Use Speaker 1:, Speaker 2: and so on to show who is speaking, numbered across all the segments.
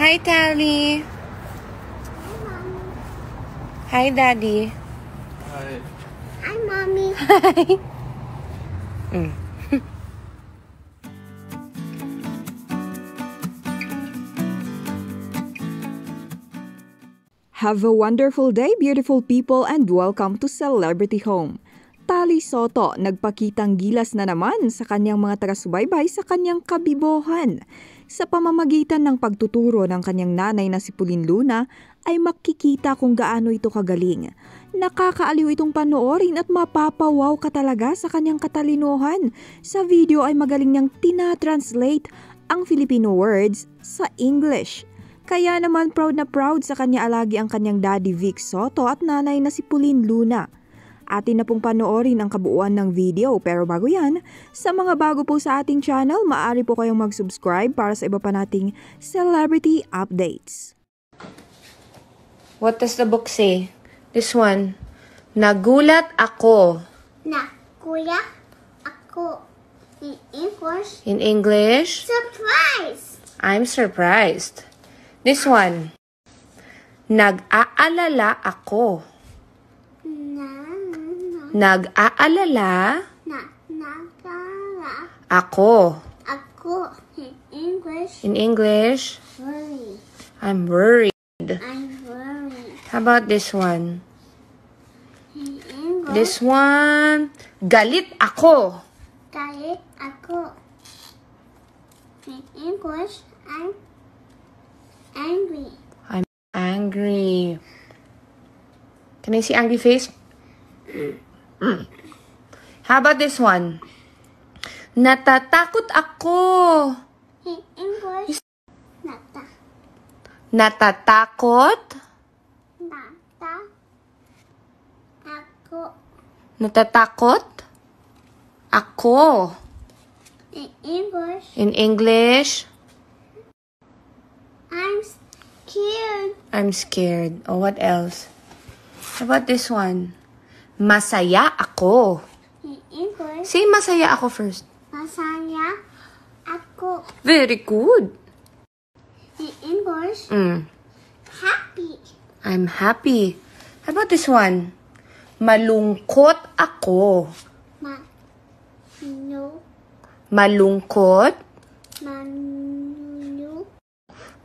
Speaker 1: Hi, Tally. Hi, Daddy.
Speaker 2: Hi.
Speaker 3: Hi, Mommy.
Speaker 1: Hi. Mm.
Speaker 4: Have a wonderful day, beautiful people, and welcome to Celebrity Home. Tali Soto nagpakitang gilas na naman sa kanyang mga taga-subaybay sa kanyang kabibohan. Sa pamamagitan ng pagtuturo ng kanyang nanay na si Pulin Luna, ay makikita kung gaano ito kagaling. Nakakaaliw itong panoorin at mapapawaw ka talaga sa kanyang katalinuhan. Sa video ay magaling niyang tinatranslate ang Filipino words sa English. Kaya naman proud na proud sa kanya alagi ang kanyang daddy Vic Soto at nanay na si Pulin Luna. Atin na pong panoorin ang kabuuan ng video pero bago yan, sa mga bago po sa ating channel, maaari po kayong mag-subscribe para sa iba pa nating celebrity updates.
Speaker 1: What does the book say? This one. Nagulat ako.
Speaker 3: Na, kuya, ako. In English,
Speaker 1: In English,
Speaker 3: surprise.
Speaker 1: I'm surprised. This one. Nag-aalala ako.
Speaker 3: Na, na,
Speaker 1: Nag-aalala
Speaker 3: na, nagala.
Speaker 1: ako.
Speaker 3: Ako. In English,
Speaker 1: In English,
Speaker 3: worry.
Speaker 1: I'm worried.
Speaker 3: I'm worried.
Speaker 1: How about this one?
Speaker 3: In English,
Speaker 1: This one. Galit ako.
Speaker 3: galit ako. In English, I'm angry.
Speaker 1: I'm angry. Can I see angry face? Mm. How about this one? Natatakot ako.
Speaker 3: In English, nata,
Speaker 1: Natatakot?
Speaker 3: nata, ako.
Speaker 1: Natatakot? Ako.
Speaker 3: In English,
Speaker 1: In English,
Speaker 3: I'm scared.
Speaker 1: I'm scared. Oh, what else? How about this one? Masaya ako.
Speaker 3: In English,
Speaker 1: Say masaya ako first.
Speaker 3: masaya ako.
Speaker 1: Very good.
Speaker 3: In English,
Speaker 1: Mm.
Speaker 3: happy.
Speaker 1: I'm happy. How about this one? Malungkot ako.
Speaker 3: Ma, no,
Speaker 1: Malungkot?
Speaker 3: manu,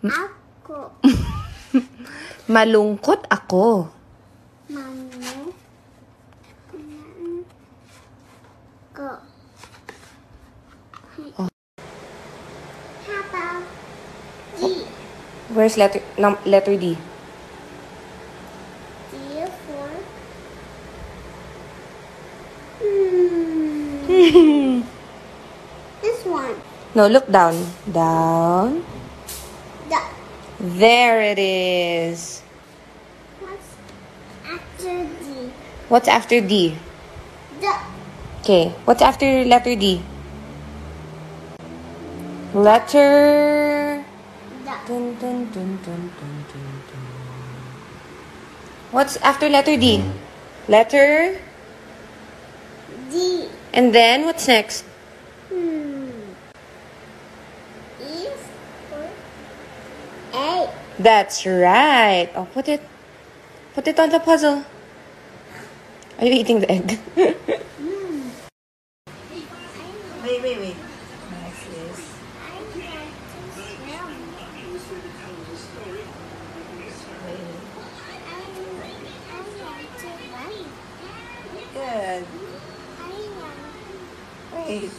Speaker 3: ako.
Speaker 1: Malungkot ako.
Speaker 3: Manu, go. How about D?
Speaker 1: Where's letter num, letter D?
Speaker 3: D for hmm. this one.
Speaker 1: No, look down. Down.
Speaker 3: The
Speaker 1: There it is.
Speaker 3: what's after D?
Speaker 1: What's after D?
Speaker 3: The
Speaker 1: Okay, what's after letter D? Letter.
Speaker 3: the
Speaker 1: Dun, dun, dun, dun, dun, dun, dun. What's after letter D? Letter.
Speaker 3: D.
Speaker 1: And then what's next?
Speaker 3: Hmm. Is for A.
Speaker 1: That's right. Oh, put it. Put it on the puzzle. Are you eating the egg?
Speaker 5: Wait, wait, wait. Next is
Speaker 3: I like to swim.
Speaker 5: wait.
Speaker 3: I, I like to run.
Speaker 5: Good.
Speaker 3: I like,
Speaker 5: Wait.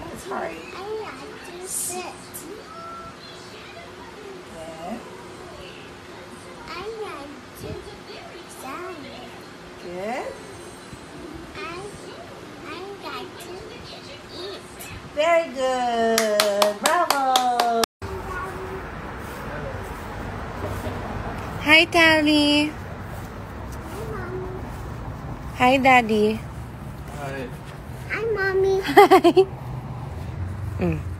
Speaker 5: That's hard.
Speaker 3: I like to sit.
Speaker 5: Good.
Speaker 3: I like to stand.
Speaker 5: Good.
Speaker 3: I, I like to eat.
Speaker 5: Very good. Bravo.
Speaker 1: Hi, Tally. Hi, Daddy.
Speaker 2: Hi.
Speaker 3: 妈
Speaker 1: 咪。嗯。